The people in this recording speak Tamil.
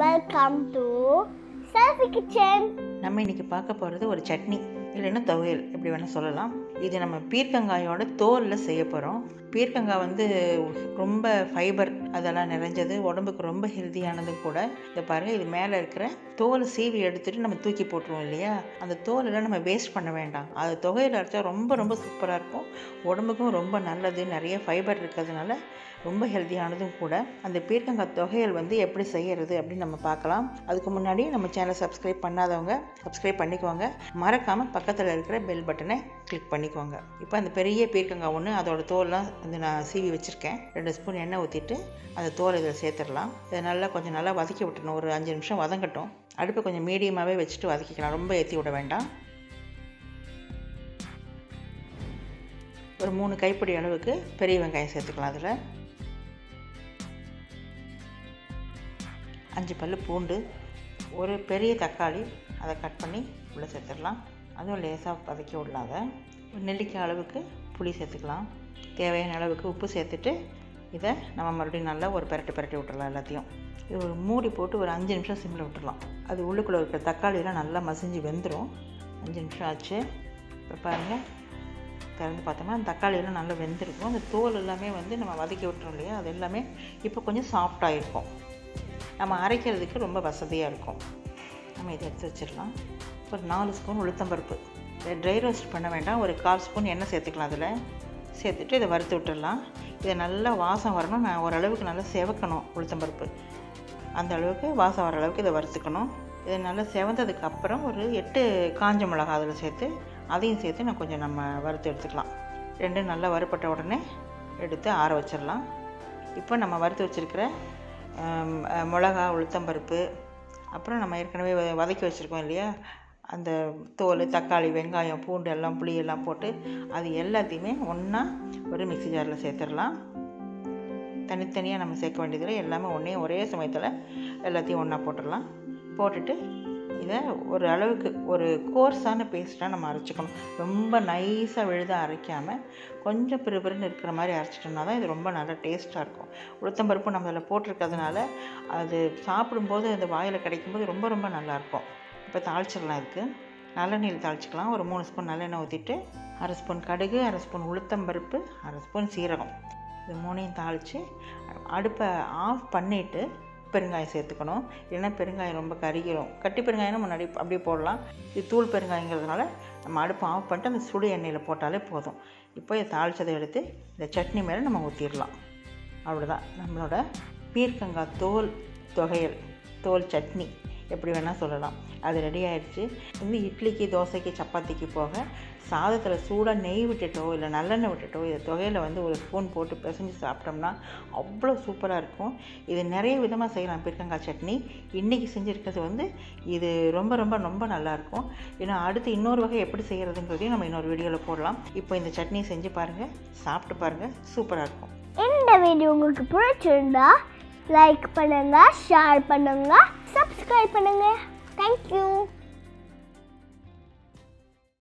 வெல்கம் டு செல்ஃபி கிச்சன் நம்ம இன்னைக்கு பார்க்க போகிறது ஒரு சட்னி. இல்லைன்னா துவையல் எப்படி வேணால் சொல்லலாம். இது நம்ம பீர்க்கங்காயோட தோலில் செய்ய போகிறோம் பீர்க்கங்காய் வந்து ரொம்ப ஃபைபர் அதெல்லாம் நிறைஞ்சது உடம்புக்கு ரொம்ப ஹெல்த்தியானது கூட. இதை பாருங்கள் இது மேலே இருக்கிற தோலை சீவி எடுத்துகிட்டு நம்ம தூக்கி போட்டுருவோம் இல்லையா? அந்த தோலெல்லாம் நம்ம வேஸ்ட் பண்ண வேண்டாம். அது தொகையில் அரைச்சா ரொம்ப ரொம்ப சூப்பராக இருக்கும். உடம்புக்கும் ரொம்ப நல்லது. நிறைய ஃபைபர் இருக்கிறதுனால ரொம்ப ஹெல்த்தியானதும் கூட. அந்த பீர்க்கங்காய் தொகையல் வந்து எப்படி செய்கிறது அப்படின்னு நம்ம பார்க்கலாம். அதுக்கு முன்னாடி நம்ம சேனலை சப்ஸ்கிரைப் பண்ணாதவங்க சப்ஸ்கிரைப் பண்ணிக்கோங்க. மறக்காமல் பக்கத்தில் இருக்கிற பெல் பட்டனை கிளிக் பண்ணிக்கோங்க. இப்போ அந்த பெரிய பீர்க்கங்காய் ஒன்று அதோட தோல்லாம் வந்து நான் சீவி வச்சுருக்கேன். ரெண்டு ஸ்பூன் எண்ணெய் ஊற்றிட்டு அந்த தோல் இதில் சேர்த்துடலாம். இதை நல்லா கொஞ்சம் நல்லா வதக்கி விட்டுணும் ஒரு அஞ்சு நிமிஷம் வதங்கட்டும். அடுப்பை கொஞ்சம் மீடியமாகவே வச்சுட்டு வதக்கிக்கலாம். ரொம்ப ஏற்றி விட வேண்டாம். ஒரு மூணு கைப்பிடி அளவுக்கு பெரிய வெங்காயம் சேர்த்துக்கலாம் அதில். அஞ்சு பல் பூண்டு ஒரு பெரிய தக்காளி அதை கட் பண்ணி உள்ளே சேர்த்துடலாம். அதுவும் லேசாக வதக்கி விடலாத ஒரு நெல்லிக்காய் அளவுக்கு புளி சேர்த்துக்கலாம். தேவையான அளவுக்கு உப்பு சேர்த்துட்டு இதை நம்ம மறுபடியும் நல்லா ஒரு பெரட்டு பெரட்டி விட்டுடலாம் எல்லாத்தையும். இது ஒரு மூடி போட்டு ஒரு அஞ்சு நிமிஷம் சிம்மில் விட்டுடலாம் அது உள்ளுக்குள்ளே இருக்கிற தக்காளியெல்லாம் நல்லா மசிஞ்சு வெந்துடும் அஞ்சு நிமிஷம் ஆச்சு. இப்போ பாருங்கள் திறந்து பார்த்தோம்னா அந்த தக்காளியெல்லாம் நல்லா வெந்திருக்கும். அந்த தோல் எல்லாமே வந்து நம்ம வதக்கி விட்டுறோம் இல்லையா? அது எல்லாமே இப்போ கொஞ்சம் சாஃப்டாக இருக்கும். நம்ம அரைக்கிறதுக்கு ரொம்ப வசதியாக இருக்கும். நம்ம இதை எடுத்து வச்சிடலாம். ஒரு நாலு ஸ்பூன் உளுத்தம்பருப்பு இதை ட்ரை ரோஸ்ட் பண்ண வேண்டாம். ஒரு கால் ஸ்பூன் எண்ணெய் சேர்த்துக்கலாம் அதில். சேர்த்துட்டு இதை வறுத்து விட்டுடலாம். இதை நல்லா வாசம் வரணும். நான் ஓரளவுக்கு நல்லா செவக்கணும் உளுத்தம்பருப்பு அந்த அளவுக்கு வாசம் வர அளவுக்கு இதை வறுத்துக்கணும். இது நல்லா செவந்ததுக்கு அப்புறம் ஒரு எட்டு காஞ்ச மிளகா அதில் சேர்த்து அதையும் சேர்த்து நான் கொஞ்சம் நம்ம வறுத்து எடுத்துக்கலாம். ரெண்டும் நல்லா வறுப்பட்ட உடனே எடுத்து ஆற வச்சிடலாம். இப்போ நம்ம வறுத்து வச்சுருக்கிற மிளகா உளுத்தம்பருப்பு அப்புறம் நம்ம ஏற்கனவே வ- வதக்கி வச்சுருக்கோம் இல்லையா? அந்த தோல் தக்காளி வெங்காயம் பூண்டு எல்லாம் புளி எல்லாம் போட்டு அது எல்லாத்தையுமே ஒன்றா ஒரு மிக்சி ஜாரில் சேர்த்துடலாம். தனித்தனியாக நம்ம சேர்க்க வேண்டியதில்லை எல்லாமே ஒன்றே ஒரே சமயத்தில் எல்லாத்தையும் ஒன்றா போட்டுடலாம். போட்டுட்டு இதை ஒரு அளவுக்கு ஒரு கோர்ஸான பேஸ்ட்டாக நம்ம அரைச்சிக்கணும். ரொம்ப நைஸாக விழுத அரைக்காமல் கொஞ்சம் பிறுபிறுன்னு இருக்கிற மாதிரி அரைச்சிட்டோம்னா தான் இது ரொம்ப நல்லா டேஸ்ட்டாக இருக்கும். உளுத்தம்பருப்பு நம்ம அதில் போட்டிருக்கிறதுனால அது சாப்பிடும்போது அந்த வாயில் கிடைக்கும்போது ரொம்ப ரொம்ப நல்லாயிருக்கும் இப்போ தாளிச்சிடலாம் இதுக்கு. நல்லெண்ணெயில் தாளிச்சிக்கலாம். ஒரு மூணு ஸ்பூன் நல்லெண்ணெய் ஊற்றிட்டு அரை ஸ்பூன் கடுகு அரை ஸ்பூன் உளுத்தம்பருப்பு அரை ஸ்பூன் சீரகம். இது மூணையும் தாளித்து அடுப்பை ஆஃப் பண்ணிவிட்டு பெருங்காயம் சேர்த்துக்கணும். இல்லைன்னா பெருங்காயம் ரொம்ப கருகிரும். கட்டி பெருங்காயம் முன்னாடி அப்படியே போடலாம். இது தூள் பெருங்காயங்கிறதுனால நம்ம அடுப்பை ஆஃப் பண்ணிட்டு அந்த சுடு எண்ணெயில் போட்டாலே போதும். இப்போ இதை தாளிச்சதை எடுத்து இந்த சட்னி மேலே நம்ம ஊற்றிடலாம் அவ்வளோதான் நம்மளோட பீர்க்கங்காய் தோல் தொகையல் தோல் சட்னி. எப்படி வேணால் சொல்லலாம். அது ரெடி ஆயிடுச்சு வந்து இட்லிக்கு தோசைக்கு சப்பாத்திக்கு போக சாதத்தில் சூடாக நெய் விட்டுட்டோ இல்லை நல்லெண்ணெய் விட்டுட்டோ இதை தொகையில் வந்து ஒரு ஸ்பூன் போட்டு பிசைஞ்சு சாப்பிட்டோம்னா அவ்வளோ சூப்பராக இருக்கும். இது நிறைய விதமாக செய்யலாம். பீர்க்கங்காய் சட்னி இன்றைக்கி செஞ்சுருக்கிறது வந்து இது ரொம்ப ரொம்ப ரொம்ப நல்லாயிருக்கும் ஏன்னா அடுத்து இன்னொரு வகை எப்படி செய்கிறதுங்கிறதையும் நம்ம இன்னொரு வீடியோவில் போடலாம். இப்போ இந்த சட்னி செஞ்சு பாருங்கள் சாப்பிட்டு பாருங்கள் சூப்பராக இருக்கும். இந்த வீடியோ உங்களுக்கு பிடிச்சிருந்தா லைக் பண்ணுங்கள் ஷேர் பண்ணுங்கள் சப்ஸ்கிரைப் பண்ணுங்கள் தேங்க்யூ